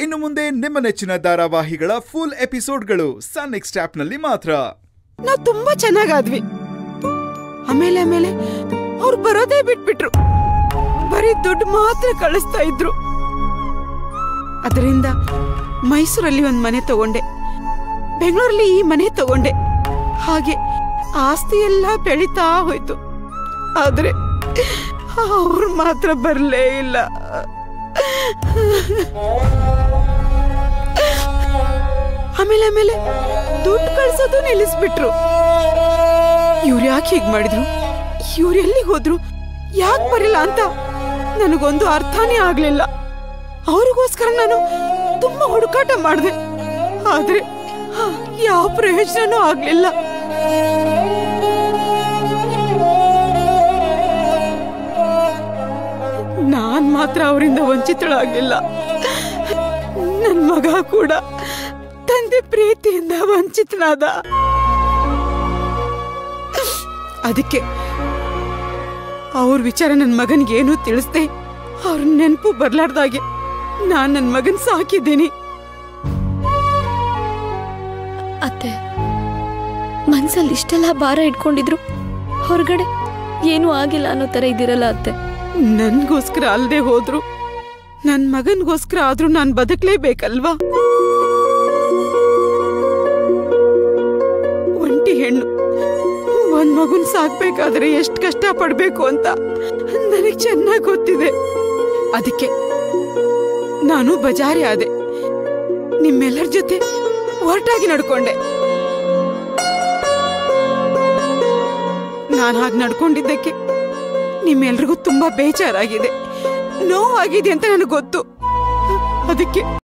ಇನ್ನು ಮುಂದೆ ನಿಮ್ಮ ನೆಚ್ಚಿನ ಧಾರಾವಾಹಿಗಳ ಫುಲ್ ಎಪಿಸೋಡ್ಗಳು ಸನ್ ನೆಕ್ಸ್ಟ್ ಆಪ್ನಲ್ಲಿ ಮಾತ್ರ. ನಾವು ತುಂಬಾ ಚೆನ್ನಾಗಾದ್ವಿ. ಆಮೇಲೆ ಆಮೇಲೆ ಅವ್ರು ಬರೋದೇ ಬಿಟ್ಬಿಟ್ರು. ಬರೀ ದುಡ್ಡು ಮಾತ್ರ ಕಳಿಸ್ತಾ ಇದ್ರು. ಅದರಿಂದ ಮೈಸೂರಲ್ಲಿ ಒಂದ್ ಮನೆ ತಗೊಂಡೆ. ಬೆಂಗಳೂರಲ್ಲಿ ಈ ಮನೆ ತಗೊಂಡೆ. ಹಾಗೆ ಆಸ್ತಿ ಎಲ್ಲ ಬೆಳೀತಾ ಹೋಯ್ತು. ಆದ್ರೆ ಅವ್ರು ಮಾತ್ರ ಬರ್ಲೇ ಇಲ್ಲ. ಆಮೇಲೆ ಆಮೇಲೆ ದುಡ್ಡು ಕಳ್ಸೋದು ನಿಲ್ಲಿಸ್ಬಿಟ್ರು. ಇವ್ರು ಯಾಕೆ ಹೀಗ್ ಮಾಡಿದ್ರು? ಇವ್ರು ಎಲ್ಲಿಗೆ ಹೋದ್ರು? ಯಾಕೆ ಬರಿಲ್ಲ ಅಂತ ನನಗೊಂದು ಅರ್ಥನೇ ಆಗ್ಲಿಲ್ಲ. ಅವ್ರಿಗೋಸ್ಕರ ನಾನು ತುಂಬಾ ಹುಡುಕಾಟ ಮಾಡಿದೆ. ಆದ್ರೆ ಯಾವ ಪ್ರಯೋಜನನೂ ಆಗ್ಲಿಲ್ಲ. ಮಾತ್ರ ಅವರಿಂದ ವಂಚಿತಳಾಗಿಲ್ಲ. ನನ್ನ ಮಗ ಕೂಡ ತಂದೆ ಪ್ರೀತಿಯಿಂದ ವಂಚಿತನಾದ. ಅದಕ್ಕೆ ಅವ್ರ ವಿಚಾರ ನನ್ನ ಮಗನಿಗೆ ಏನೂ ತಿಳಿಸ್ದೆ. ಅವ್ರ ನೆನಪು ಬರ್ಲಾರ್ದಾಗೆ ನಾನು ನನ್ನ ಮಗನ್ ಸಾಕಿದ್ದೀನಿ. ಅತ್ತೆ, ಮನ್ಸಲ್ಲಿ ಇಷ್ಟೆಲ್ಲ ಭಾರ ಇಟ್ಕೊಂಡಿದ್ರು. ಹೊರಗಡೆ ಏನೂ ಆಗಿಲ್ಲ ಅನ್ನೋ ಥರ ಇದ್ದೀರಲ್ಲ ಅತ್ತೆ. ನನ್ಗೋಸ್ಕರ ಅಲ್ಲದೆ ಹೋದ್ರು. ನನ್ ಮಗನ್ಗೋಸ್ಕರ ಆದ್ರೂ ನಾನ್ ಬದುಕಲೇಬೇಕಲ್ವಾ? ಒಂಟಿ ಹೆಣ್ಣು. ಒಂದ್ ಮಗುನ್ ಸಾಕ್ಬೇಕಾದ್ರೆ ಎಷ್ಟ್ ಕಷ್ಟ ಪಡ್ಬೇಕು ಅಂತ ನನಗ್ ಚೆನ್ನಾಗ್ ಗೊತ್ತಿದೆ. ಅದಕ್ಕೆ ನಾನು ಬಜಾರಿ ಆದೆ. ನಿಮ್ಮೆಲ್ಲರ ಜೊತೆ ಹೊರಟಾಗಿ ನಡ್ಕೊಂಡೆ. ನಾನು ಹಾಗೆ ನಡ್ಕೊಂಡಿದ್ದಕ್ಕೆ ನಿಮ್ಮೆಲ್ರಿಗೂ ತುಂಬಾ ಬೇಜಾರಾಗಿದೆ. ನೋವಾಗಿದೆ ಅಂತ ನನಗೆ ಗೊತ್ತು. ಅದಕ್ಕೆ